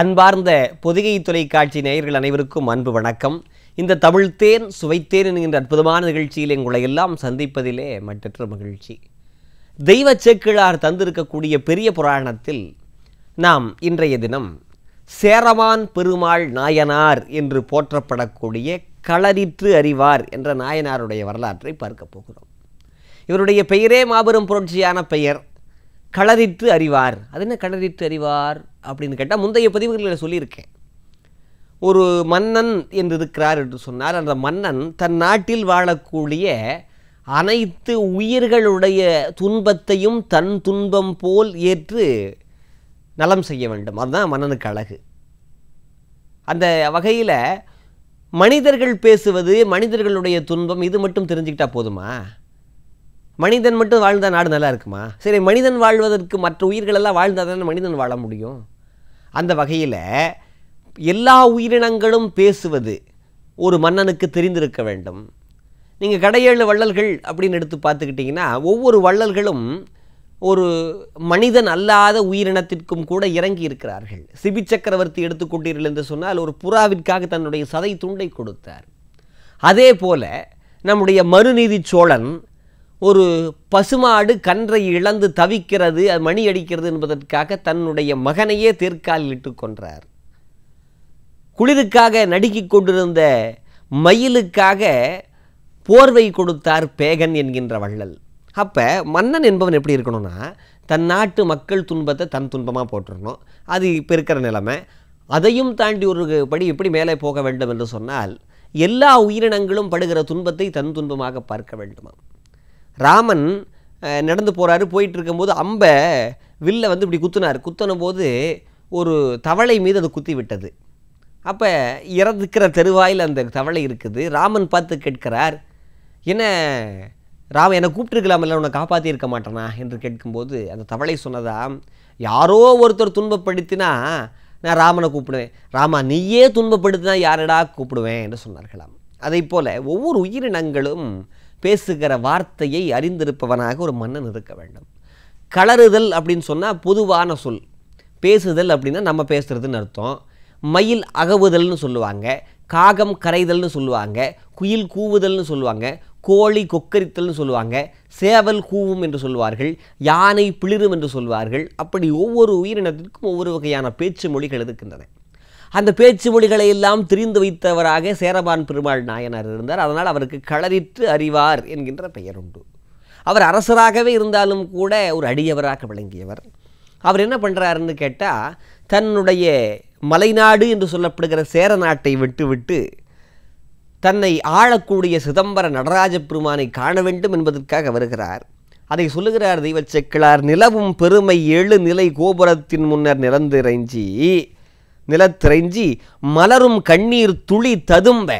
அன்பார்ந்த பொதிகை தொலைக்காட்சி நேயர்கள் அனைவருக்கும் அன்பு வணக்கம். இந்த தமிழ்த்தேன் சுவைத்தேன் என்கின்ற அற்புதமான நிகழ்ச்சியில் எங்களை எல்லாம் சந்திப்பதிலே மற்றற்ற மகிழ்ச்சி. தெய்வ சேக்கிழார் தந்திருக்கக்கூடிய பெரிய புராணத்தில் நாம் இன்றைய தினம் சேரமான் பெருமாள் நாயனார் என்று போற்றப்படக்கூடிய களரிற்று அறிவார் என்ற நாயனாருடைய வரலாற்றை பார்க்க போகிறோம். இவருடைய பெயரே மாபெரும் புரட்சியான பெயர் களரிற்று அறிவார். அது என்ன களரிற்று அறிவார்? அப்படின்னு கேட்டால் முந்தைய பதிவுகளில் சொல்லியிருக்கேன். ஒரு மன்னன் என்று இருக்கிறார் என்று சொன்னார் அந்த மன்னன் தன் நாட்டில் வாழக்கூடிய அனைத்து உயிர்களுடைய துன்பத்தையும் தன் துன்பம் போல் ஏற்று நலம் செய்ய வேண்டும். அதுதான் மன்னனுக்கு அழகு. அந்த வகையில் மனிதர்கள் பேசுவது மனிதர்களுடைய துன்பம் இது மட்டும் தெரிஞ்சுக்கிட்டா போதுமா? மனிதன் மட்டும் வாழ்ந்தால் நாடு நல்லா இருக்குமா? சரி மனிதன் வாழ்வதற்கு மற்ற உயிர்களெல்லாம் வாழ்ந்தால் தானே மனிதன் வாழ முடியும்? அந்த வகையில் எல்லா உயிரினங்களும் பேசுவது ஒரு மன்னனுக்கு தெரிந்திருக்க வேண்டும். நீங்கள் கடையேழு வள்ளல்கள் அப்படின்னு எடுத்து பார்த்துக்கிட்டிங்கன்னா ஒவ்வொரு வள்ளல்களும் ஒரு மனிதன் அல்லாத உயிரினத்திற்கும் கூட இறங்கி இருக்கிறார்கள். சிபி சக்கரவர்த்தி எடுத்துக்கொண்டீர்கள் என்று சொன்னால் ஒரு புறாவிற்காக தன்னுடைய சதை துண்டை கொடுத்தார். அதே போல நம்முடைய மனுநீதி சோழன் ஒரு பசுமாடு கன்றை இழந்து தவிக்கிறது அது மணி அடிக்கிறது என்பதற்காக தன்னுடைய மகனையே தேர்க்காலில் இட்டு கொன்றார். குளிருக்காக நடுக்கிக் கொண்டிருந்த மயிலுக்காக போர்வை கொடுத்தார் பேகன் என்கின்ற வள்ளல். அப்போ மன்னன் என்பவன் எப்படி இருக்கணும்னா தன் நாட்டு மக்கள் துன்பத்தை தன் துன்பமாக போட்டுடணும் அது இப்போ இருக்கிற நிலைமை. அதையும் தாண்டி ஒரு படி எப்படி மேலே போக வேண்டும் என்று சொன்னால் எல்லா உயிரினங்களும் படுகிற துன்பத்தை தன் துன்பமாக பார்க்க வேண்டுமா ராமன் நடந்து போகிறாரு போயிட்டு இருக்கும்போது அம்பை வில்லை வந்து இப்படி குத்துனார். குத்தின போது ஒரு தவளை மீது அது குத்தி விட்டது அப்போ இறந்துக்கிற தெருவாயில் அந்த தவளை இருக்குது. ராமன் பார்த்து கேட்கிறார் என்ன ராமன் என்னை இல்லை உன்னை காப்பாற்றி இருக்க மாட்டேனா? என்று கேட்கும்போது அந்த தவளை சொன்னதா யாரோ ஒருத்தர் துன்பப்படுத்தினா நான் ராமனை கூப்பிடுவேன். ராமா நீயே துன்பப்படுத்தினா யாரடா கூப்பிடுவேன்? என்று சொன்னார்களாம். அதை போல் ஒவ்வொரு உயிரினங்களும் பேசுகிற வார்த்தையை அறிந்திருப்பவனாக ஒரு மன்னன் இருக்க வேண்டும். கலறுதல் அப்படின்னு சொன்னால் பொதுவான சொல். பேசுதல் அப்படின்னா நம்ம பேசுகிறதுன்னு அர்த்தம். மயில் அகவுதல்னு சொல்லுவாங்க. காகம் கரைதல்னு சொல்லுவாங்க. குயில் கூவுதல்னு சொல்லுவாங்க. கோழி கொக்கரித்தல்னு சொல்லுவாங்க. சேவல் கூவும் என்று சொல்வார்கள். யானை பிளிரும் என்று சொல்வார்கள். அப்படி ஒவ்வொரு உயிரினத்திற்கும் ஒவ்வொரு வகையான பேச்சு மொழிகள் இருக்கின்றன. அந்த பேச்சு மொழிகளை எல்லாம் திரிந்து வைத்தவராக சேரபான் பெருமாள் நாயனார் இருந்தார். அதனால் அவருக்கு களறிற்று அறிவார் என்கின்ற பெயர் உண்டு அவர் அரசராகவே இருந்தாலும் கூட ஒரு அடியவராக விளங்கியவர். அவர் என்ன பண்ணுறாருன்னு கேட்டால் தன்னுடைய மலைநாடு என்று சொல்லப்படுகிற சேர நாட்டை விட்டுவிட்டு தன்னை ஆளக்கூடிய சிதம்பர நடராஜ பெருமானை காண வேண்டும் என்பதற்காக வருகிறார். அதை சொல்லுகிறார் தெய்வச் செக்கிழார் நிலவும் பெருமை ஏழு நிலை கோபுரத்தின் முன்னர் நிறந்திறைஞ்சி நிலத்திறைஞ்சி மலரும் கண்ணீர் துளி ததும்ப.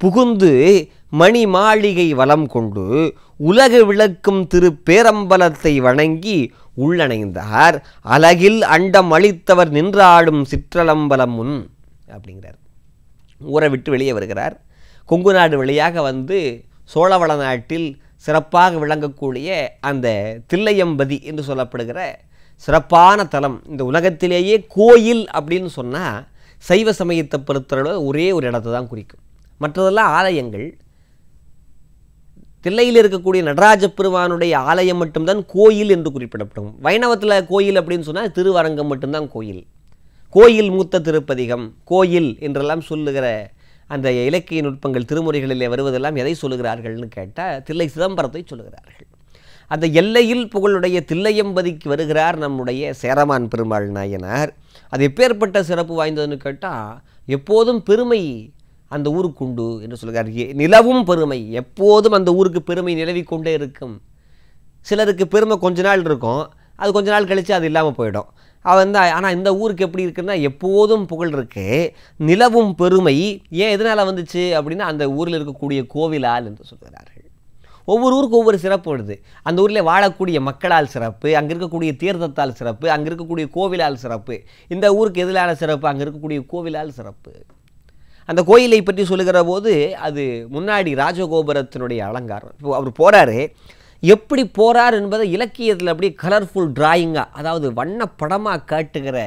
புகுந்து மணி மாளிகை வலம் கொண்டு உலக விளக்கும் திரு பேரம்பலத்தை வணங்கி உள்ளணைந்தார். அலகில் அண்டம் அளித்தவர் நின்றாடும் சிற்றலம்பலம் முன் அப்படிங்கிறார். ஊரை விட்டு வெளியே வருகிறார். கொங்கு நாடு வழியாக வந்து சோழவள நாட்டில் சிறப்பாக விளங்கக்கூடிய அந்த தில்லையம்பதி என்று சொல்லப்படுகிற சிறப்பான தலம். இந்த உலகத்திலேயே கோயில் அப்படின்னு சொன்னால் சைவ சமயத்தை பொறுத்தளவு ஒரே ஒரு இடத்தை தான் குறிக்கும். மற்றதெல்லாம் ஆலயங்கள். தில்லையில் இருக்கக்கூடிய நடராஜ பெருமானுடைய ஆலயம் மட்டும்தான் கோயில் என்று குறிப்பிடப்படும். வைணவத்தில் கோயில் அப்படின்னு சொன்னால் திருவரங்கம் மட்டும்தான் கோயில். கோயில் மூத்த திருப்பதிகம் கோயில் என்றெல்லாம் சொல்லுகிற அந்த இலக்கிய நுட்பங்கள் திருமுறைகளிலே வருவதெல்லாம் எதை சொல்லுகிறார்கள்னு கேட்டால் தில்லை சிதம்பரத்தை சொல்லுகிறார்கள். அந்த எல்லையில் புகழுடைய தில்லையம்பதிக்கு வருகிறார் நம்முடைய சேரமான் பெருமாள் நாயனார். அது எப்பேற்பட்ட சிறப்பு வாய்ந்ததுன்னு கேட்டால் எப்போதும் பெருமை அந்த ஊருக்கு உண்டு என்று சொல்கிறார். நிலவும் பெருமை. எப்போதும் அந்த ஊருக்கு பெருமை நிலவி கொண்டே இருக்கும். சிலருக்கு பெருமை கொஞ்ச நாள் இருக்கும். அது கொஞ்ச நாள் கழித்து அது இல்லாமல் போயிடும். அவன் வந்து ஆனால் இந்த ஊருக்கு எப்படி இருக்குன்னா எப்போதும் புகழ் இருக்கு நிலவும் பெருமை. ஏன் எதனால் வந்துச்சு அப்படின்னா அந்த ஊரில் இருக்கக்கூடிய கோவிலால் என்று சொல்கிறார்கள் ஒவ்வொரு ஊருக்கு ஒவ்வொரு சிறப்பு வருது. அந்த ஊரில் வாழக்கூடிய மக்களால் சிறப்பு அங்கே இருக்கக்கூடிய தீர்த்தத்தால் சிறப்பு அங்கே இருக்கக்கூடிய கோவிலால் சிறப்பு இந்த ஊருக்கு எதிரான சிறப்பு அங்கே இருக்கக்கூடிய கோவிலால் சிறப்பு. அந்த கோயிலை பற்றி சொல்லுகிற போது அது முன்னாடி ராஜகோபுரத்தினுடைய அலங்காரம். இப்போ அவர் போகிறாரு எப்படி போறார் என்பதை இலக்கியத்தில் அப்படியே கலர்ஃபுல் டிராயிங்காக அதாவது வண்ணப்படமாக காட்டுகிற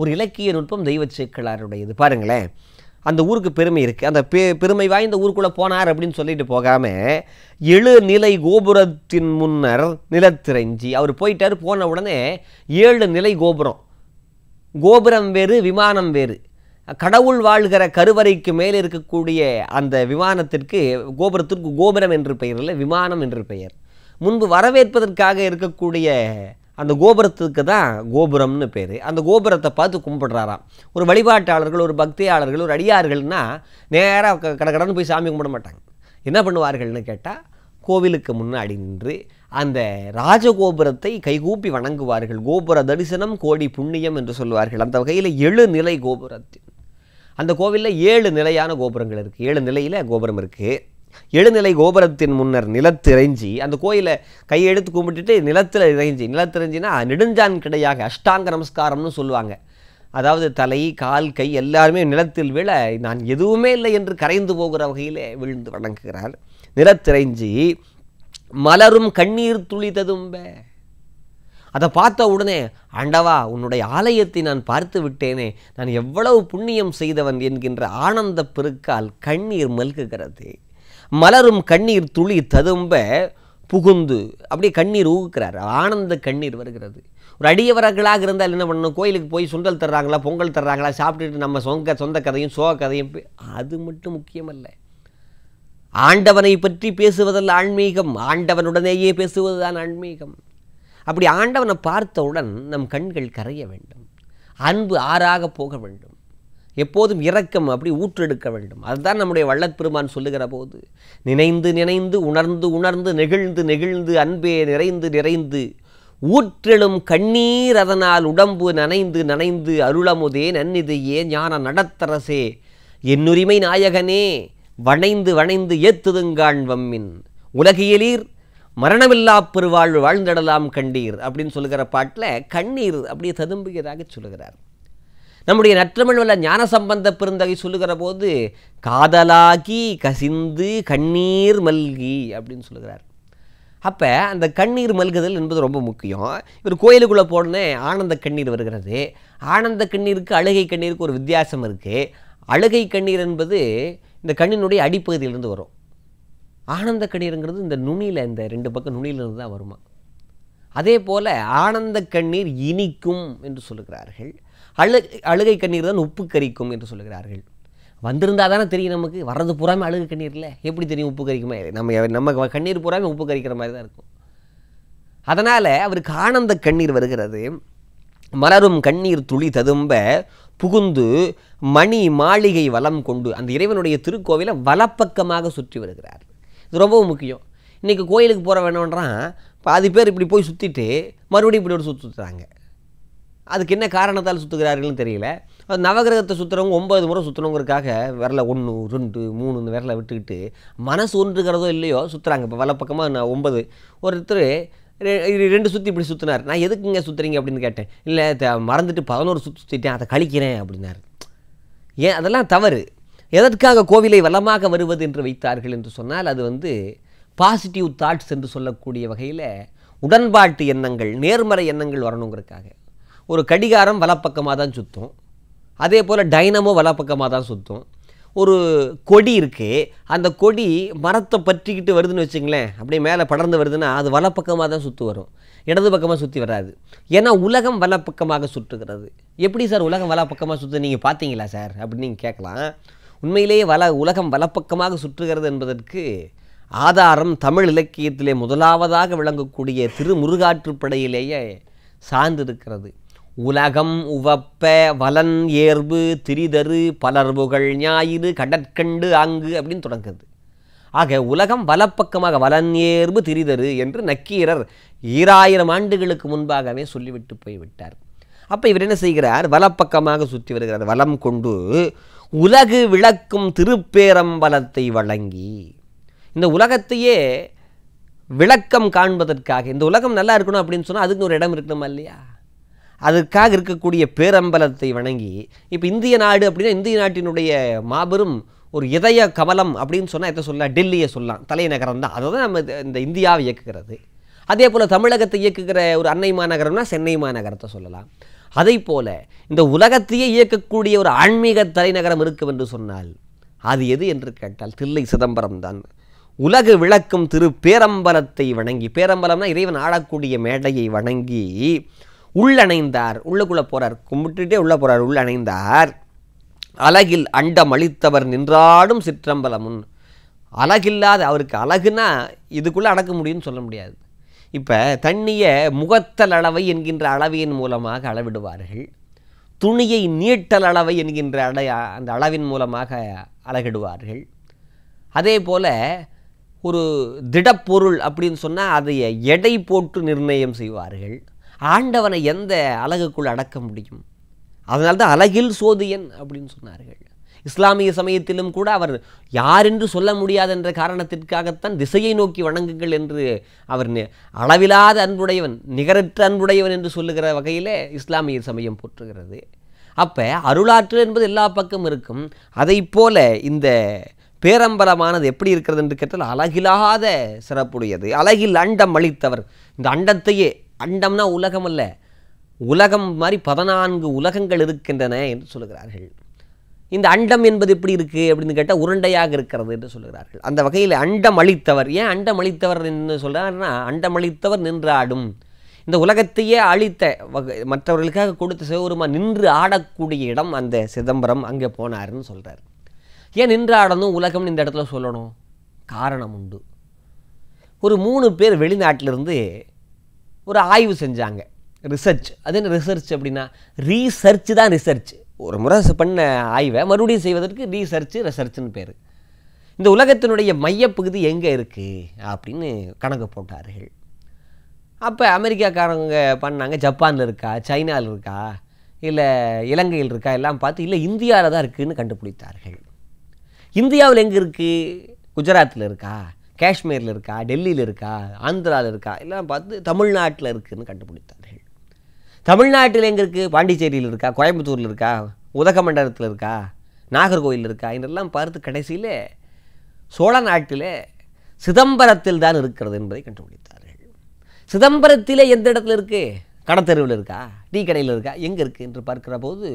ஒரு இலக்கிய நுட்பம் தெய்வ சேக்கலாருடையது பாருங்களேன். அந்த ஊருக்கு பெருமை இருக்குது அந்த பெ பெருமை வாய்ந்த ஊருக்குள்ளே போனார் அப்படின்னு சொல்லிட்டு போகாமல் எழு நிலை கோபுரத்தின் முன்னர் நிலத்திரைஞ்சி அவர் போயிட்டார் போன உடனே ஏழு நிலை கோபுரம். கோபுரம் வேறு விமானம் வேறு. கடவுள் வாழ்கிற கருவறைக்கு மேலே இருக்கக்கூடிய அந்த விமானத்திற்கு கோபுரத்திற்கு கோபுரம் என்று பெயர் இல்லை விமானம் என்று பெயர். முன்பு வரவேற்பதற்காக இருக்கக்கூடிய அந்த கோபுரத்துக்கு தான் கோபுரம்னு பேர். அந்த கோபுரத்தை பார்த்து கும்பிடுறாராம். ஒரு வழிபாட்டாளர்கள் ஒரு பக்தியாளர்கள் ஒரு அடியார்கள்னா நேராக கடகடன்னு போய் சாமி கும்பிட மாட்டாங்க. என்ன பண்ணுவார்கள்னு கேட்டால் கோவிலுக்கு முன்னாடி நின்று அந்த ராஜகோபுரத்தை கைகூப்பி வணங்குவார்கள். கோபுர தரிசனம் கோடி புண்ணியம் என்று சொல்லுவார்கள். அந்த வகையில் எழு நிலை கோபுரத்தின். அந்த கோவிலில் ஏழு நிலையான கோபுரங்கள் இருக்குது ஏழு நிலையில் கோபுரம் இருக்குது எழுநிலை கோபுரத்தின் முன்னர் நிலத்திறைஞ்சி அந்த கோயிலை கையெடுத்து கும்பிட்டுட்டு நிலத்தில் இறைஞ்சி. நிலத்திறைஞ்சின்னா நெடுஞ்சான் கிடையாக அஷ்டாங்க நமஸ்காரம்னு சொல்லுவாங்க. அதாவது தலை கால் கை எல்லாருமே நிலத்தில் விழ நான் எதுவுமே இல்லை என்று கரைந்து போகிற வகையிலே விழுந்து வணங்குகிறார். நிலத்திறைஞ்சி மலரும் கண்ணீர் துளி ததும்ப அதை பார்த்த உடனே ஆண்டவா உன்னுடைய ஆலயத்தை நான் பார்த்து விட்டேனே நான் எவ்வளவு புண்ணியம் செய்தவன் என்கின்ற ஆனந்த பெருக்கால் கண்ணீர் மல்குகிறது. மலரும் கண்ணீர் துளி ததும்ப புகுந்து. அப்படியே கண்ணீர் ஊக்குறாரு. ஆனந்த கண்ணீர் வருகிறது. ஒரு அடியவர்களாக இருந்தால் என்ன பண்ணணும்? கோயிலுக்கு போய் சுண்டல் தர்றாங்களா? பொங்கல் தர்றாங்களா? சாப்பிட்டுட்டு நம்ம சொந்த சொந்த கதையும் சோக கதையும் அது மட்டும் முக்கியமல்ல. ஆண்டவனை பற்றி பேசுவதல்ல ஆன்மீகம் ஆண்டவனுடனேயே பேசுவதுதான் ஆன்மீகம். அப்படி ஆண்டவனை பார்த்தவுடன் நம் கண்கள் கரைய வேண்டும். அன்பு ஆறாக போக வேண்டும். எப்போதும் இரக்கம் அப்படி ஊற்றெடுக்க வேண்டும். அதுதான் நம்முடைய வள்ளற்பெருமான் சொல்லுகிற போது. நினைந்து நினைந்து உணர்ந்து உணர்ந்து நெகிழ்ந்து நெகிழ்ந்து அன்பே நிறைந்து நிறைந்து ஊற்றெழும் கண்ணீர் அதனால் உடம்பு நனைந்து நனைந்து அருளமுதே நன்னிதையே ஞான நடத்தரசே. என்னுரிமை நாயகனே வணைந்து வணைந்து ஏத்துதுங்கான் வம்மின். உலகியலீர் மரணமில்லா பெருவாழ்வு வாழ்ந்திடலாம் கண்டீர் அப்படின்னு சொல்லுகிற பாட்டில் கண்ணீர் அப்படியே ததும்புகிறதாக சொல்லுகிறார். நம்முடைய நற்றமிழ் வல்ல ஞானசம்பந்த பெருந்தகை சொல்லுகிற போது காதலாகி கசிந்து கண்ணீர் மல்கி அப்படின்னு சொல்லுகிறார். அப்போ அந்த கண்ணீர் மல்குதல் என்பது ரொம்ப முக்கியம். இவர் கோயிலுக்குள்ளே போனே ஆனந்த கண்ணீர் வருகிறது. ஆனந்த கண்ணீருக்கு அழுகை கண்ணீருக்கு ஒரு வித்தியாசம் இருக்குது அழுகை கண்ணீர் என்பது இந்த கண்ணினுடைய அடிப்பகுதியிலிருந்து வரும். ஆனந்த கண்ணீருங்கிறது இந்த நுனியில் இந்த ரெண்டு பக்கம் நுனியிலிருந்து தான் வருமா? அதே போல் ஆனந்த கண்ணீர் இனிக்கும் என்று சொல்லுகிறார்கள். அழு அழுகை கண்ணீர் தான் உப்பு கரிக்கும் என்று சொல்லுகிறார்கள். வந்திருந்தால் தானே தெரியும் நமக்கு. வர்றது பூராமே அழுகை கண்ணீர் இல்லை எப்படி தெரியும் உப்பு கரிக்குமா? நம்ம நம்ம கண்ணீர் பூராமே உப்பு கரிக்கிற மாதிரி தான் இருக்கும். அதனால் அவருக்கு ஆனந்த கண்ணீர் வருகிறது. மலரும் கண்ணீர் துளி ததும்ப புகுந்து மணி மாளிகை வலம் கொண்டு அந்த இறைவனுடைய திருக்கோவிலை வலப்பக்கமாக சுற்றி வருகிறார். இது ரொம்பவும் முக்கியம். இன்றைக்கி கோயிலுக்கு போகிற வேணுன்றான் பாதி பேர் இப்படி போய் சுற்றிட்டு மறுபடியும் இப்படி ஒரு சுற்றுறாங்க அதுக்கு என்ன காரணத்தால் சுற்றுகிறார்கள்னு தெரியல. நவகிரகத்தை சுற்றுறவங்க ஒன்பது முறை சுற்றணுங்கிறதுக்காக விரல ஒன்று ரெண்டு மூணு விரலை விட்டுக்கிட்டு மனசு ஒன்றுகிறதோ இல்லையோ சுற்றுறாங்க இப்போ வலப்பக்கமாக நான் ஒன்பது ஒருத்தர் ரெ- இது ரெண்டு சுற்றி இப்படி சுற்றினார் நான் எதுக்குங்க சுற்றுறீங்க அப்படின்னு கேட்டேன். இல்லை த- மறந்துட்டு பதினோரு சுற்றி சுற்றிட்டேன் அதை கழிக்கிறேன் அப்படின்னாரு. ஏன்? அதெல்லாம் தவறு. எதற்காக கோவிலை வளமாக வருவது என்று வைத்தார்கள் என்று சொன்னால் அது வந்து பாசிட்டிவ் தாட்ஸ் என்று சொல்லக்கூடிய வகையில் உடன்பாட்டு எண்ணங்கள் நேர்மறை எண்ணங்கள் வரணுங்கிறதுக்காக. ஒரு கடிகாரம் வலப்பக்கமாக தான் சுற்றும் அதே போல் டைனமோ வலப்பக்கமாக தான் சுற்றும் ஒரு கொடி இருக்குது அந்த கொடி மரத்தை பற்றிக்கிட்டு வருதுன்னு வச்சுங்களேன் அப்படியே மேலே படர்ந்து வருதுன்னா அது வலப்பக்கமாக தான் சுற்றி வரும். இடது பக்கமாக சுற்றி வராது. ஏன்னா உலகம் வலப்பக்கமாக சுற்றுகிறது. எப்படி சார் உலகம் வலப்பக்கமாக சுற்று நீங்கள் பார்த்தீங்களா சார்? அப்படின்னு நீங்கள் கேட்கலாம். உண்மையிலேயே வல உலகம் வலப்பக்கமாக சுற்றுகிறது என்பதற்கு ஆதாரம் தமிழ் இலக்கியத்திலே முதலாவதாக விளங்கக்கூடிய திருமுருகாற்றுப்படையிலேயே சார்ந்திருக்கிறது. உலகம் உவப்ப வலன் ஏர்பு திரிதரு பலர்புகள் ஞாயிறு கடற்கண்டு ஆங்கு அப்படின்னு தொடங்குது. ஆக உலகம் வலப்பக்கமாக வலன் ஏர்பு திரிதரு என்று நக்கீரர் ஈராயிரம் ஆண்டுகளுக்கு முன்பாகவே சொல்லிவிட்டு போய்விட்டார். அப்போ இவர் என்ன செய்கிறார்? வலப்பக்கமாக சுற்றி வருகிறார். வலம் கொண்டு உலகு விளக்கும் திருப்பேரம் வலத்தை வழங்கி இந்த உலகத்தையே விளக்கம் காண்பதற்காக இந்த உலகம் நல்லா இருக்கணும் அப்படின்னு சொன்னால் அதுக்கு ஒரு இடம் இருக்கணுமா இல்லையா? அதுக்காக இருக்கக்கூடிய பேரம்பலத்தை வணங்கி இப்போ இந்திய நாடு அப்படின்னா இந்திய நாட்டினுடைய மாபெரும் ஒரு இதய கமலம் அப்படின்னு சொன்னால் எதை சொல்லலாம்? டெல்லியை சொல்லலாம். தலைநகரம் தான் அதை தான் நம்ம இந்த இந்தியாவை இயக்குகிறது. அதே போல் தமிழகத்தை இயக்குகிற ஒரு அன்னை மாநகரம்னா சென்னை மாநகரத்தை சொல்லலாம். அதை போல் இந்த உலகத்தையே இயக்கக்கூடிய ஒரு ஆன்மீக தலைநகரம் இருக்கும் என்று சொன்னால் அது எது என்று கேட்டால் தில்லை சிதம்பரம் தான். உலகு விளக்கும் திரு பேரம்பலத்தை வணங்கி பேரம்பலம்னா இறைவன் ஆளக்கூடிய மேடையை வணங்கி உள்ளணைந்தார். உள்ளுக்குள்ளே போகிறார் கும்பிட்டுட்டே உள்ளே போறார். உள்ளணைந்தார். அழகில் அண்டம் அளித்தவர் நின்றாடும் சிற்றம்பலமுன். அழகில்லாத அவருக்கு அழகுனா இதுக்குள்ளே அடக்க முடியும்னு சொல்ல முடியாது. இப்போ தண்ணியை முகத்தல் அளவை என்கின்ற அளவையின் மூலமாக அளவிடுவார்கள். துணியை நீட்டல் அளவை என்கின்ற அடை அந்த அளவின் மூலமாக அழகிடுவார்கள். அதே போல் ஒரு திடப்பொருள் அப்படின்னு சொன்னால் அதை எடை போட்டு நிர்ணயம் செய்வார்கள். ஆண்டவனை எந்த அழகுக்குள் அடக்க முடியும்? அதனால தான் அழகில் சோதியன் அப்படின்னு சொன்னார்கள். இஸ்லாமிய சமயத்திலும் கூட அவர் யாரென்று சொல்ல முடியாது என்ற காரணத்திற்காகத்தான் திசையை நோக்கி வணங்குங்கள் என்று அவர் நி- அளவிலாத அன்புடையவன் நிகரற்ற அன்புடையவன் என்று சொல்லுகிற வகையில் இஸ்லாமிய சமயம் போற்றுகிறது. அப்போ அருளாற்றல் என்பது எல்லா பக்கம் இருக்கும். அதை போல இந்த பேரம்பலமானது எப்படி இருக்கிறது என்று கேட்டால் அழகிலாத சிறப்புடையது. அழகில் அண்டம் அளித்தவர். இந்த அண்டத்தையே அண்டம்னா உலகம் அல்ல. உலகம் மாதிரி பதினான்கு உலகங்கள் இருக்கின்றன என்று சொல்லுகிறார்கள். இந்த அண்டம் என்பது எப்படி இருக்குது அப்படின்னு கேட்டால் உருண்டையாக இருக்கிறது என்று சொல்கிறார்கள் அந்த வகையில் அண்டம் அளித்தவர் ஏன் அண்டம் அளித்தவர் என்று சொல்கிறார்னா அண்டம் அளித்தவர் நின்றாடும். இந்த உலகத்தையே அழித்த வகை மற்றவர்களுக்காக கொடுத்த சிவபெருமா நின்று ஆடக்கூடிய இடம் அந்த சிதம்பரம் அங்கே போனாருன்னு சொல்கிறார் ஏன் நின்று ஆடணும்? உலகம்னு இந்த இடத்துல சொல்லணும். காரணம் உண்டு. ஒரு மூணு பேர் வெளிநாட்டிலிருந்து ஒரு ஆய்வு செஞ்சாங்க. ரிசர்ச் அது என்ன ரிசர்ச் அப்படின்னா ரீசர்ச் தான் ரிசர்ச் ஒரு முறை பண்ண ஆய்வை மறுபடியும் செய்வதற்கு ரீசர்ச் ரிசர்ச்னு பேர். இந்த உலகத்தினுடைய மையப்பகுதி எங்கே இருக்குது அப்படின்னு கணக்கு போட்டார்கள். அப்போ அமெரிக்காக்காரங்க பண்ணாங்க. ஜப்பானில் இருக்கா? சைனாவில் இருக்கா? இல்லை இலங்கையில் இருக்கா? எல்லாம் பார்த்து இல்லை இந்தியாவில் தான் இருக்குதுன்னு கண்டுபிடித்தார்கள். இந்தியாவில் எங்கே இருக்குது குஜராத்தில் இருக்கா? காஷ்மீரில் இருக்கா டெல்லியில் இருக்கா ஆந்திராவில் இருக்கா எல்லாம் பார்த்து தமிழ்நாட்டில் இருக்குதுன்னு கண்டுபிடித்தார்கள். தமிழ்நாட்டில் எங்கே இருக்குது பாண்டிச்சேரியில் இருக்கா கோயம்புத்தூரில் இருக்கா உதகமண்டலத்தில் இருக்கா நாகர்கோவில் இருக்கா இதெல்லாம் பார்த்து கடைசியில் சோழ நாட்டில் சிதம்பரத்தில் தான் இருக்கிறது என்பதை கண்டுபிடித்தார்கள். சிதம்பரத்தில் எந்த இடத்துல இருக்குது கடத்தெருவில் இருக்கா டீ கடையில் இருக்கா எங்கே இருக்குது என்று பார்க்கிற போது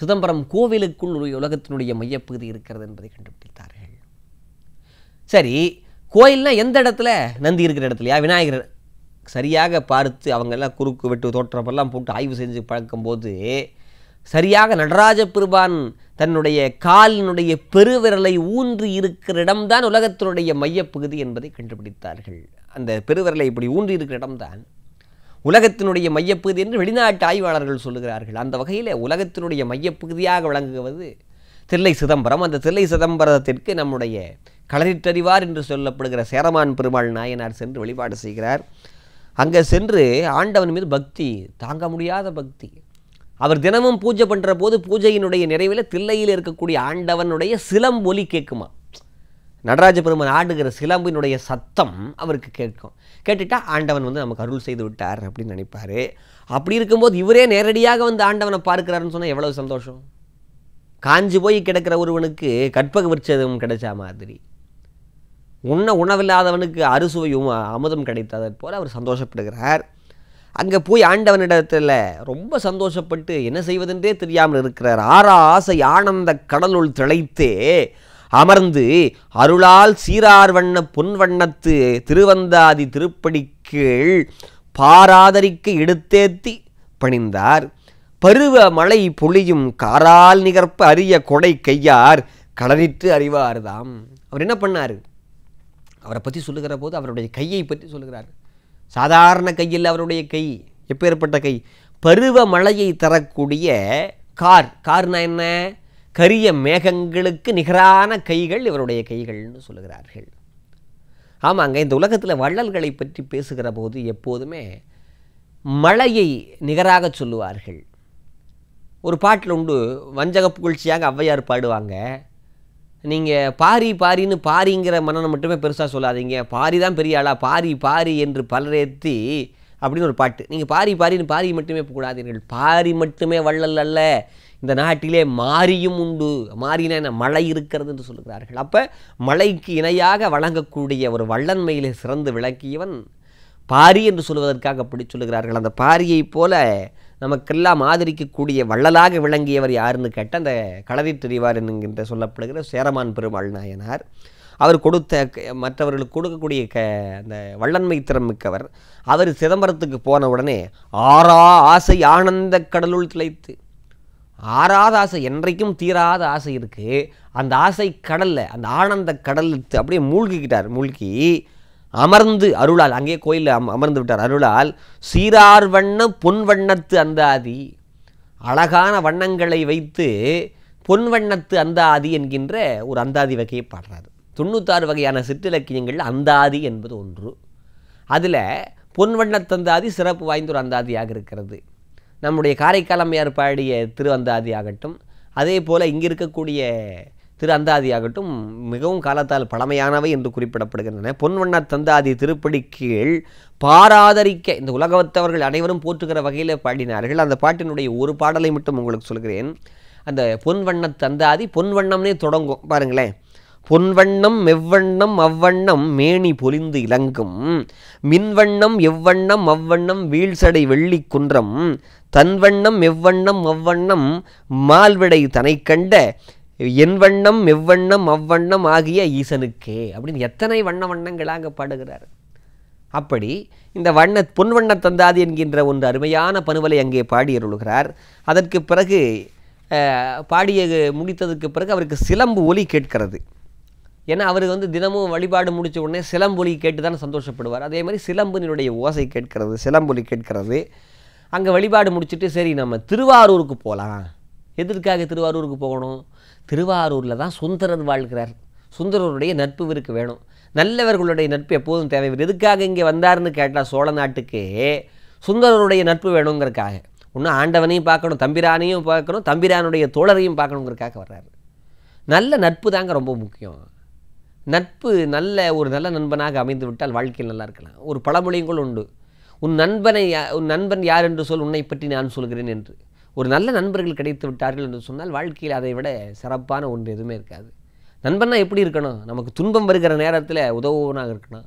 சிதம்பரம் கோவிலுக்குள் உலகத்தினுடைய மையப்பகுதி இருக்கிறது என்பதை கண்டுபிடித்தார்கள். சரி கோயில்னால் எந்த இடத்துல? நந்தி இருக்கிற இடத்துலையா? விநாயகர் சரியாக பார்த்து அவங்கெல்லாம் குறுக்கு வெட்டு தோற்றமெல்லாம் போட்டு ஆய்வு செஞ்சு பழக்கும்போது சரியாக நடராஜ பெருமான் தன்னுடைய காலினுடைய பெருவிரலை ஊன்றி இருக்கிற இடம்தான் உலகத்தினுடைய மையப்பகுதி என்பதை கண்டுபிடித்தார்கள். அந்த பெருவிரலை இப்படி ஊன்றி இருக்கிற இடம்தான் உலகத்தினுடைய மையப்பகுதி என்று வெளிநாட்டு ஆய்வாளர்கள் சொல்லுகிறார்கள். அந்த வகையில் உலகத்தினுடைய மையப்பகுதியாக விளங்குவது தில்லை சிதம்பரம். அந்த தில்லை சிதம்பரத்திற்கு நம்முடைய களரிற்றறிவார் என்று சொல்லப்படுகிற சேரமான் பெருமாள் நாயனார் சென்று வழிபாடு செய்கிறார். அங்கே சென்று ஆண்டவன் மீது பக்தி தாங்க முடியாத பக்தி. அவர் தினமும் பூஜை பண்ணுற போது பூஜையினுடைய நிறைவில் தில்லையில் இருக்கக்கூடிய ஆண்டவனுடைய சிலம்பொலி கேட்குமா? நடராஜ பெருமான் ஆடுகிற சிலம்பினுடைய சத்தம் அவருக்கு கேட்கும். கேட்டுட்டா ஆண்டவன் வந்து நமக்கு அருள் செய்து விட்டார் அப்படின்னு நினைப்பார். அப்படி இருக்கும்போது இவரே நேரடியாக வந்து ஆண்டவனை பார்க்கிறாருன்னு சொன்னால் எவ்வளவு சந்தோஷம்? காஞ்சி போய் கிடக்கிற ஒருவனுக்கு கற்பக விருட்சம் கிடைச்ச மாதிரி. உண்ண உணவில்லாதவனுக்கு அறுசுவையும் அமுதம் கிடைத்ததைப் போல் அவர் சந்தோஷப்படுகிறார். அங்கே போய் ஆண்டவனிடத்தில் ரொம்ப சந்தோஷப்பட்டு என்ன செய்வதென்றே தெரியாமல் இருக்கிறார். ஆறா ஆசை ஆனந்த கடலுள் திளைத்தே அமர்ந்து அருளால் சீரார் வண்ண பொன் வண்ணத்து திருவந்தாதி திருப்படி கீழ் பாராதரிக்க எடுத்தேத்தி பணிந்தார். பருவ மழை பொழியும் காரால் நிகர்ப்ப அரிய கொடை கையார் கடனிட்டு அறிவார்தாம். அவர் என்ன பண்ணார்? அவரை பற்றி சொல்லுகிற போது அவருடைய கையை பற்றி சொல்லுகிறார். சாதாரண கையில் அவருடைய கை எப்பேற்பட்ட கை? பருவ மழையை தரக்கூடிய கார். கார்னா என்ன? கரிய மேகங்களுக்கு நிகரான கைகள் இவருடைய கைகள்னு சொல்லுகிறார்கள். ஆமாங்க இந்த உலகத்தில் வள்ளல்களை பற்றி பேசுகிற போது எப்போதுமே மழையை நிகராக சொல்லுவார்கள். ஒரு பாட்டில் உண்டு வஞ்சக புகழ்ச்சியாக ஔவையார் பாடுவாங்க. நீங்கள் பாரி பாரின்னு பாரிங்கிற மன்னனை மட்டுமே பெருசாக சொல்லாதீங்க. பாரி தான் பெரிய ஆளா பாரி பாரி என்று பலரேத்தி அப்படின்னு ஒரு பாட்டு. நீங்கள் பாரி பாரின்னு பாரி மட்டுமே கூடாதீர்கள் பாரி மட்டுமே வள்ளல் அல்ல. இந்த நாட்டிலே மாரியும் உண்டு. மாறினா என்ன? மழை இருக்கிறது என்று சொல்லுகிறார்கள். அப்போ மழைக்கு இணையாக வழங்கக்கூடிய ஒரு வள்ளன்மையிலே சிறந்து விளக்கியவன் பாரி என்று சொல்வதற்காக அப்படி சொல்லுகிறார்கள். அந்த பாரியைப் போல நமக்கெல்லாம் ஆதரிக்கக்கூடிய வள்ளலாக விளங்கியவர் யாருன்னு கேட்டால் அந்த களரி தெரிவார் என்கின்ற சொல்லப்படுகிற சேரமான் பெருமாள் நாயனார். அவர் கொடுத்த க- மற்றவர்களுக்கு கொடுக்கக்கூடிய க அந்த வள்ளன்மை திறம் மிக்கவர். அவர் சிதம்பரத்துக்கு போன உடனே ஆறா ஆசை ஆனந்த கடலுள் திளைத்து. ஆறாத ஆசை என்றைக்கும் தீராத ஆசை இருக்குது அந்த ஆசை கடலில் அந்த ஆனந்த கடலுக்கு அப்படியே மூழ்கிக்கிட்டார். மூழ்கி அமர்ந்து அருளால் அங்கே கோயிலில் அம் அமர்ந்து விட்டார். அருளால் சீரார் வண்ண பொன் வண்ணத்து அந்தாதி அழகான வண்ணங்களை வைத்து பொன் வண்ணத்து அந்தாதி என்கின்ற ஒரு அந்தாதி வகையை பாடுறார். தொண்ணூத்தாறு வகையான சிற்றிலக்கியங்கள் அந்தாதி என்பது ஒன்று. அதில் பொன் வண்ணத்தந்தாதி சிறப்பு வாய்ந்த ஒரு அந்தாதியாக இருக்கிறது. நம்முடைய காரைக்கால் அம்மையார் பாடிய திரு அந்தாதி ஆகட்டும் அதே போல் இங்கே இருக்கக்கூடிய திரு அந்தாதி ஆகட்டும் மிகவும் காலத்தால் பழமையானவை என்று குறிப்பிடப்படுகின்றன. பொன்வண்ண தந்தாதி திருப்படி கீழ் பாராதரிக்க இந்த உலகத்தவர்கள் அனைவரும் போற்றுகிற வகையில் பாடினார்கள். அந்த பாட்டினுடைய ஒரு பாடலை மட்டும் உங்களுக்கு சொல்கிறேன். அந்த பொன்வண்ண தந்தாதி பொன்வண்ணம்னே தொடங்கும். பாருங்களேன். பொன்வண்ணம் மெவ்வண்ணம் அவ்வண்ணம் மேனி பொலிந்து இலங்கும். மின்வண்ணம் எவ்வண்ணம் அவ்வண்ணம் வீழ்சடை வெள்ளி குன்றம். தன்வண்ணம் எவ்வண்ணம் அவ்வண்ணம் மால்விடை தனை கண்ட என் வண்ணம் எவ்வண்ணம் அவ்வண்ணம் ஆகிய ஈசனுக்கே அப்படின்னு எத்தனை வண்ண வண்ணங்களாக பாடுகிறார். அப்படி இந்த வண்ண பொன்வண்ண தந்தாது என்கின்ற ஒன்று அருமையான பணுவலை அங்கே பாடியருளுகிறார் அதற்கு பிறகு பாடிய முடித்ததுக்கு பிறகு அவருக்கு சிலம்பு ஒலி கேட்கிறது. ஏன்னா அவர் வந்து தினமும் வழிபாடு முடிச்ச உடனே சிலம்பொலி கேட்டு தான் சந்தோஷப்படுவார். அதே மாதிரி சிலம்புனுடைய ஓசை கேட்கிறது சிலம்பொலி கேட்கிறது. அங்கே வழிபாடு முடிச்சுட்டு சரி நம்ம திருவாரூருக்கு போகலாம் எதற்காக திருவாரூருக்கு போகணும்? திருவாரூரில் தான் சுந்தரர் வாழ்கிறார். சுந்தரருடைய நட்பு இவருக்கு வேணும். நல்லவர்களுடைய நட்பு எப்போதும் தேவை. இவர் எதுக்காக இங்கே வந்தாருன்னு கேட்டால் சோழ நாட்டுக்கு சுந்தரருடைய நட்பு வேணுங்கிறக்காக இன்னும் ஆண்டவனையும் பார்க்கணும் தம்பிரானையும் பார்க்கணும் தம்பிரானுடைய தோழரையும் பார்க்கணுங்கிறக்காக வர்றாரு. நல்ல நட்பு தாங்க ரொம்ப முக்கியம். நட்பு நல்ல ஒரு நல்ல நண்பனாக அமைந்து விட்டால் வாழ்க்கையில் நல்லா இருக்கலாம். ஒரு பழமொழியும் கூட உண்டு. உன் நண்பனை யா- உன் நண்பன் யார் என்று சொல் உன்னை பற்றி நான் சொல்கிறேன் என்று. ஒரு நல்ல நண்பர்கள் கிடைத்து விட்டார்கள் என்று சொன்னால் வாழ்க்கையில் அதை விட சிறப்பான ஒன்று எதுவுமே இருக்காது. நண்பன்னா எப்படி இருக்கணும்? நமக்கு துன்பம் வருகிற நேரத்தில் உதவுவனாக இருக்கணும்.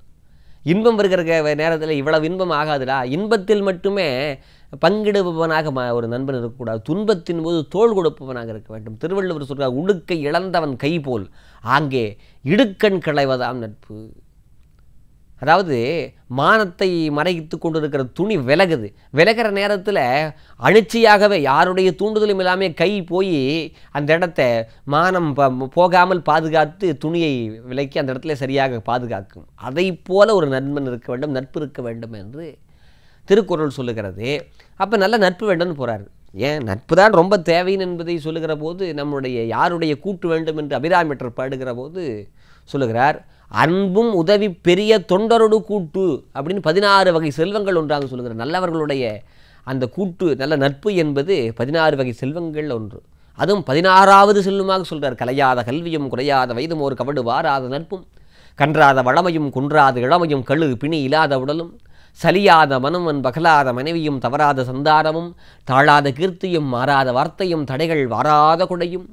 இன்பம் வருகிற நேரத்தில் இவ்வளவு இன்பம் ஆகாதுடா. இன்பத்தில் மட்டுமே பங்கிடுபவனாக ம- ஒரு நண்பன் இருக்கக்கூடாது. துன்பத்தின் போது தோல் கொடுப்பவனாக இருக்க வேண்டும். திருவள்ளுவர் சொல்கிறார் உடுக்கை இழந்தவன் கை போல் ஆங்கே இடுக்கண் களைவதாம் நட்பு. அதாவது மானத்தை மறைத்து கொண்டிருக்கிற துணி விலகுது. விலகிற நேரத்தில் அணிச்சியாகவே யாருடைய தூண்டுதலும் இல்லாமல் கை போய் அந்த இடத்த மானம் போகாமல் பாதுகாத்து துணியை விலக்கி அந்த இடத்துல சரியாக பாதுகாக்கும். அதை போல ஒரு நண்பன் இருக்க வேண்டும் நட்பு இருக்க வேண்டும் என்று திருக்குறள் சொல்லுகிறது. அப்போ நல்ல நட்பு வேண்டும்னு போகிறாரு ஏன்? நட்பு தான் ரொம்ப தேவைன்னு என்பதை சொல்லுகிற போது நம்முடைய யாருடைய கூட்டு வேண்டும் என்று அபிராமிட்டர் பாடுகிற போது சொல்லுகிறார் அன்பும் உதவி பெரிய தொண்டரோடு கூட்டு அப்படின்னு பதினாறு வகை செல்வங்கள் ஒன்றாக சொல்லுகிற நல்லவர்களுடைய அந்த கூட்டு நல்ல நட்பு என்பது பதினாறு வகை செல்வங்கள் ஒன்று. அதுவும் பதினாறாவது செல்வமாக சொல்கிறார் கலையாத கல்வியும் குறையாத வயதும் ஒரு கவடு வாராத நட்பும் கன்றாத வளமையும் குன்றாத இளமையும் கழு பிணி இல்லாத உடலும் சலியாத மனமன் பகலாத மனைவியும் தவறாத சந்தானமும் தாழாத கீர்த்தியும் மாறாத வார்த்தையும் தடைகள் வாராத கொடையும்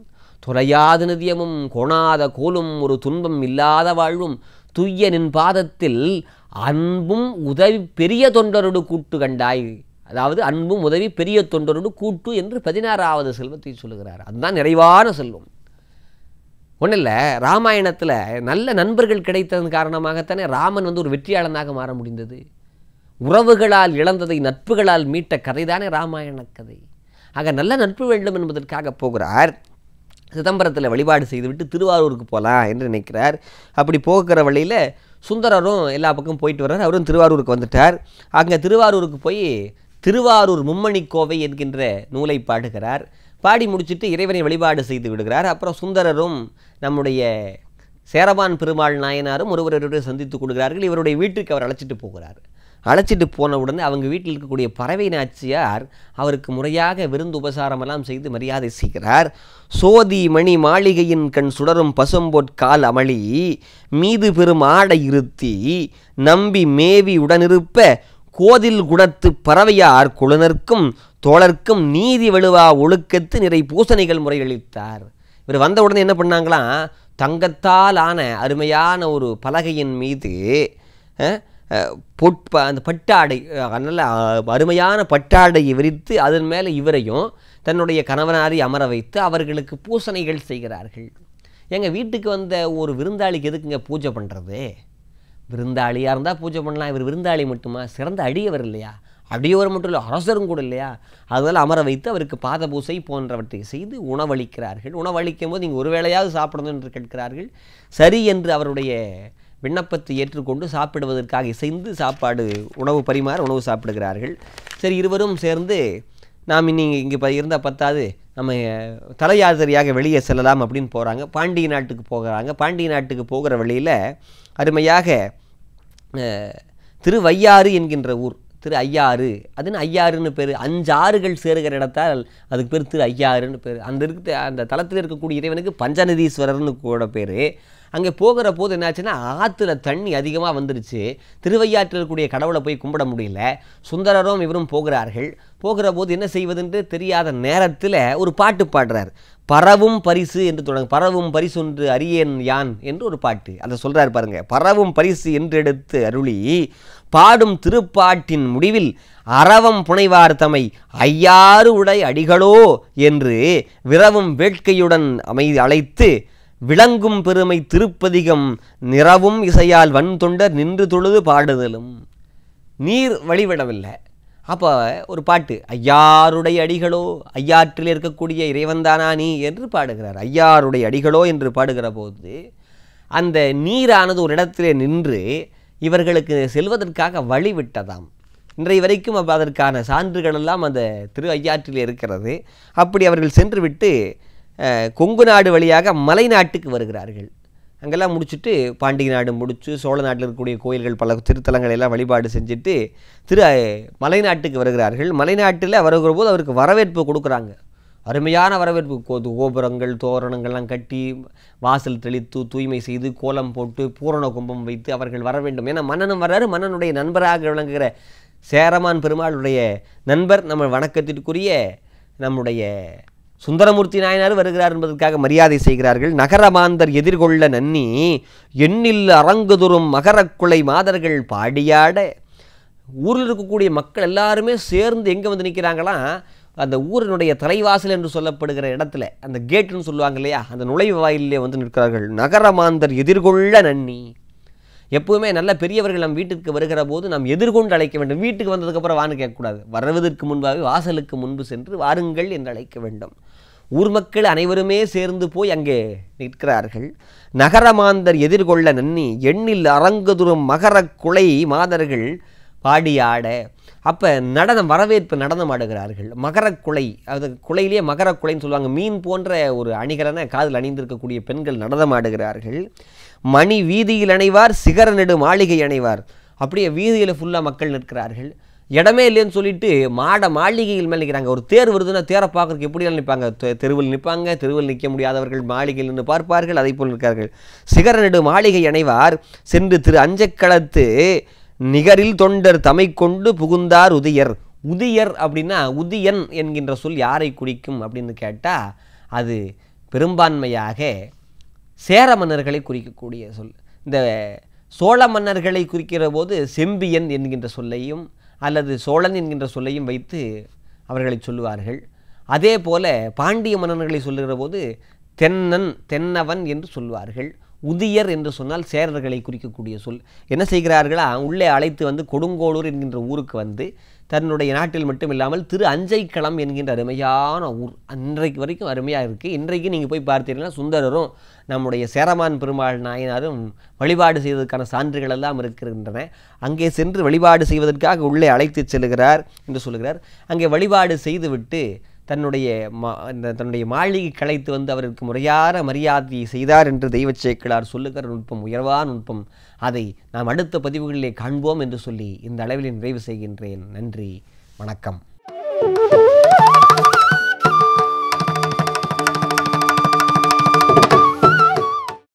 துறையாத நிதியமும் கோணாத கோலும் ஒரு துன்பம் இல்லாத வாழ்வும் துய்ய நின் பாதத்தில் அன்பும் உதவி பெரிய தொண்டரோடு கூட்டு கண்டாய். அதாவது அன்பும் உதவி பெரிய தொண்டரோடு கூட்டு என்று பதினாறாவது செல்வத்தை சொல்லுகிறார். அதுதான் நிறைவான செல்வம். ஒன்றும் இல்லை ராமாயணத்தில் நல்ல நண்பர்கள் கிடைத்ததன் காரணமாகத்தானே ராமன் வந்து ஒரு வெற்றியாளனாக மாற முடிந்தது. உறவுகளால் இழந்ததை நட்புகளால் மீட்ட கதை தானே ராமாயண கதை. ஆக நல்ல நட்பு வேண்டும் என்பதற்காக போகிறார். சிதம்பரத்தில் வழிபாடு செய்துவிட்டு திருவாரூருக்கு போகலாம் என்று நினைக்கிறார். அப்படி போகிற வழியில் சுந்தரரும் எல்லா பக்கம் போயிட்டு வர்றார். அவரும் திருவாரூருக்கு வந்துட்டார். அங்கே திருவாரூருக்கு போய் திருவாரூர் மும்மணி கோவை என்கின்ற நூலை பாடுகிறார். பாடி முடிச்சுட்டு இறைவனை வழிபாடு செய்து விடுகிறார். அப்புறம் சுந்தரரும் நம்முடைய சேரபான் பெருமாள் நாயனாரும் ஒருவரோடு சந்தித்து கொடுக்கிறார்கள் இவருடைய வீட்டுக்கு அவர் அழைச்சிட்டு போகிறார். அழைச்சிட்டு போன உடனே அவங்க வீட்டில் இருக்கக்கூடிய பறவை நாச்சியார் அவருக்கு முறையாக விருந்து உபசாரமெல்லாம் செய்து மரியாதை செய்கிறார். சோதி மணி மாளிகையின் கண் சுடரும் பசும்பொற்கால் அமளி மீது பெரும் ஆடை இருத்தி நம்பி மேவி உடனிருப்ப கோதில் குணத்து பறவையார் குழுனர்க்கும் தோழர்க்கும் நீதி வலுவா ஒழுக்கத்து நிறை பூசணிகள் முறையளித்தார். இவர் வந்த உடனே என்ன பண்ணாங்களாம்? தங்கத்தால் ஆன அருமையான ஒரு பலகையின் மீது பொட் அந்த பட்டாடை நல்ல அருமையான பட்டாடையை விரித்து அதன் மேலே இவரையும் தன்னுடைய கணவனாரி அமர வைத்து அவர்களுக்கு பூசணைகள் செய்கிறார்கள். எங்கள் வீட்டுக்கு வந்த ஒரு விருந்தாளிக்கு எதுக்குங்க பூஜை பண்ணுறது விருந்தாளியாக இருந்தால் பூஜை பண்ணலாம். இவர் விருந்தாளி மட்டுமா? சிறந்த அடியவர் இல்லையா? அடியவர் மட்டும் இல்லை அரசரும் கூட இல்லையா? அதனால் அமர வைத்து அவருக்கு பாத பூசை போன்றவற்றை செய்து உணவளிக்கிறார்கள். உணவளிக்கும் போது நீங்கள் ஒரு வேளையாவது சாப்பிடணும் என்று கேட்கிறார்கள். சரி என்று அவருடைய விண்ணப்பத்தை ஏற்றுக்கொண்டு சாப்பிடுவதற்காக இசைந்து சாப்பாடு உணவு பரிமாற உணவு சாப்பிடுகிறார்கள். சரி இருவரும் சேர்ந்து நாம் இனி இங்கே இப்போ இருந்தால் பத்தாது நம்ம அஹ், வெளியே செல்லலாம் அப்படின்னு போகிறாங்க பாண்டிய நாட்டுக்கு போகிறாங்க. பாண்டிய நாட்டுக்கு போகிற வழியில் அருமையாக திருவையாறு என்கின்ற ஊர் திரு ஐயாறு. அதுன்னு ஐயாறுன்னு பேர். அஞ்சு ஆறுகள் சேருகிற இடத்தால் அதுக்கு பேர் திரு ஐயாறுன்னு பேர். அந்த இருக்க அந்த தளத்தில் இருக்கக்கூடிய இறைவனுக்கு பஞ்சநதீஸ்வரர்னு கூட பேர். அங்கே போகிற போது என்னாச்சுன்னா ஆற்றுல தண்ணி அதிகமாக வந்துருச்சு. திருவையாற்றில் இருக்கக்கூடிய கடவுளை போய் கும்பிட முடியல. சுந்தரரும் இவரும் போகிறார்கள். போகிற போது என்ன செய்வதுன்று தெரியாத நேரத்தில் ஒரு பாட்டு பாடுறார். பரவும் பரிசு என்று தொடங்க பரவும் பரிசு ஒன்று அரியன் யான் என்று ஒரு பாட்டு. அதை சொல்கிறார் பாருங்க. பரவும் பரிசு என்றெடுத்து அருளி பாடும் திருப்பாட்டின் முடிவில் அறவம் புனைவார் தமை ஐயாறு உடை அடிகளோ? என்று விரவும் வேட்கையுடன் அமை அழைத்து விளங்கும் பெருமை திருப்பதிகம் நிறவும் இசையால் வன் தொண்டர் நின்று தொழுது பாடுதலும். நீர் வழிவிடவில்லை. அப்போ ஒரு பாட்டு ஐயாருடைய அடிகளோ? ஐயாற்றில் இருக்கக்கூடிய இறைவன்தானா நீ? என்று பாடுகிறார். ஐயாருடைய அடிகளோ? என்று பாடுகிற போது அந்த நீரானது ஒரு இடத்திலே நின்று இவர்களுக்கு செல்வதற்காக வழி விட்டதாம் இன்றைய வரைக்கும் அப்போ அதற்கான சான்றுகள் எல்லாம் அந்த திரு ஐயாற்றில் இருக்கிறது. அப்படி அவர்கள் சென்று விட்டு கொங்கு நாடு வழியாக மலை நாட்டுக்கு வருகிறார்கள். அங்கெல்லாம் முடிச்சுட்டு பாண்டிய நாடு முடித்து சோழ நாட்டில் இருக்கக்கூடிய கோயில்கள் பல திருத்தலங்களை எல்லாம் வழிபாடு செஞ்சுட்டு திரு மலைநாட்டுக்கு வருகிறார்கள். மலைநாட்டில் வருகிற போது அவருக்கு வரவேற்பு கொடுக்குறாங்க. அருமையான வரவேற்பு. கோ- கோபுரங்கள் தோரணங்கள்லாம் கட்டி வாசல் தெளித்து தூய்மை செய்து கோலம் போட்டு பூரண கும்பம் வைத்து அவர்கள் வர வேண்டும். ஏன்னா மன்னனும் வர்றாரு. மன்னனுடைய நண்பராக விளங்குகிற சேரமான் பெருமாளுடைய நண்பர் நம்ம வணக்கத்திற்குரிய நம்முடைய சுந்தரமூர்த்தி நாயனார் வருகிறார் என்பதற்காக மரியாதை செய்கிறார்கள். நகரமாந்தர் எதிர்கொள்ள நன்னி எண்ணில் அரங்குதுறும் மகரக்குலை மாதர்கள் பாடியாட. ஊரில் இருக்கக்கூடிய மக்கள் எல்லாருமே சேர்ந்து எங்கே வந்து நிற்கிறாங்களாம் அந்த ஊரினுடைய தலைவாசல் என்று சொல்லப்படுகிற இடத்துல அந்த கேட்டுன்னு சொல்லுவாங்க இல்லையா அந்த நுழைவு வாயிலே வந்து நிற்கிறார்கள். நகரமாந்தர் எதிர்கொள்ள நன்னி. எப்பவுமே நல்ல பெரியவர்கள் நம் வீட்டுக்கு வருகிற போது நாம் எதிர்கொண்டு அழைக்க வேண்டும். வீட்டுக்கு வந்ததுக்கப்புறம் வான்னு கேட்கக்கூடாது. வருவதற்கு முன்பாகவே வாசலுக்கு முன்பு சென்று வாருங்கள் என்று அழைக்க வேண்டும். ஊர் மக்கள் அனைவருமே சேர்ந்து போய் அங்கே நிற்கிறார்கள். நகரமாந்தர் எதிர்கொள்ள நன்னி. எண்ணில் அரங்குதுறும் மகரக் குலை மாதர்கள் பாடியாட. அப்போ நடனம் வரவேற்பு நடனம் ஆடுகிறார்கள். மகரக்குலை அது குலையிலேயே மகரக்குலைன்னு சொல்லுவாங்க. மீன் போன்ற ஒரு அணிகலனை காதில் அணிந்திருக்கக்கூடிய பெண்கள் நடனம் ஆடுகிறார்கள். மணி வீதியில் அணைவார் சிகர நெடு மாளிகை அணைவார். அப்படியே வீதியில் ஃபுல்லாக மக்கள் நிற்கிறார்கள். இடமே இல்லைன்னு சொல்லிட்டு மாட மாளிகையில் மேல் நிற்கிறாங்க ஒரு தேர் வருதுன்னா தேரை பார்க்குறதுக்கு எப்படிலாம் நிற்பாங்க? தெ- தெருவில் நிற்பாங்க. தெருவில் நிற்க முடியாதவர்கள் மாளிகையில் நின்று பார்ப்பார்கள். அதை போல் நிற்கிறார்கள். சிகர நெடு மாளிகை அணைவார். சென்று திரு அஞ்சக்களத்து நிகரில் தொண்டர் தமை கொண்டு புகுந்தார் உதியர். உதியர் அப்படின்னா உதியன் என்கின்ற சொல் யாரை குறிக்கும் அப்படின்னு கேட்டால் அது பெரும்பான்மையாக சேர மன்னர்களை குறிக்கக்கூடிய சொல். இந்த சோழ மன்னர்களை குறிக்கிற போது செம்பியன் என்கின்ற சொல்லையும் அல்லது சோழன் என்கின்ற சொல்லையும் வைத்து அவர்களை சொல்லுவார்கள். அதே போல பாண்டிய மன்னர்களை சொல்லுகிற போது தென்னன் தென்னவன் என்று சொல்வார்கள் உதியர் என்று சொன்னால் சேரர்களை குறிக்கக்கூடிய சொல். என்ன செய்கிறார்களா? உள்ளே அழைத்து வந்து கொடுங்கோளூர் என்கின்ற ஊருக்கு வந்து தன்னுடைய நாட்டில் மட்டும் இல்லாமல் திரு அஞ்சைக்களம் என்கின்ற அருமையான ஊர். அன்றைக்கு வரைக்கும் அருமையாக இருக்குது இன்றைக்கு நீங்கள் போய் பார்த்தீங்கன்னா சுந்தரரும் நம்முடைய சேரமான் பெருமாள் நாயனாரும் வழிபாடு செய்வதற்கான சான்றுகள் எல்லாம் இருக்கின்றன. அங்கே சென்று வழிபாடு செய்வதற்காக உள்ளே அழைத்துச் செல்கிறார் என்று சொல்லுகிறார் அங்கே வழிபாடு செய்துவிட்டு தன்னுடைய மா இந்த தன்னுடைய மாளிகை கலைத்து வந்து அவருக்கு முறையான மரியாதையை செய்தார் என்று தெய்வச் சேக்கிழார் சொல்லுகிற நுட்பம் உயர்வான நுட்பம் அதை நாம் அடுத்த பதிவுகளிலே காண்போம் என்று சொல்லி இந்த அளவில் நிறைவு செய்கின்றேன். நன்றி வணக்கம்.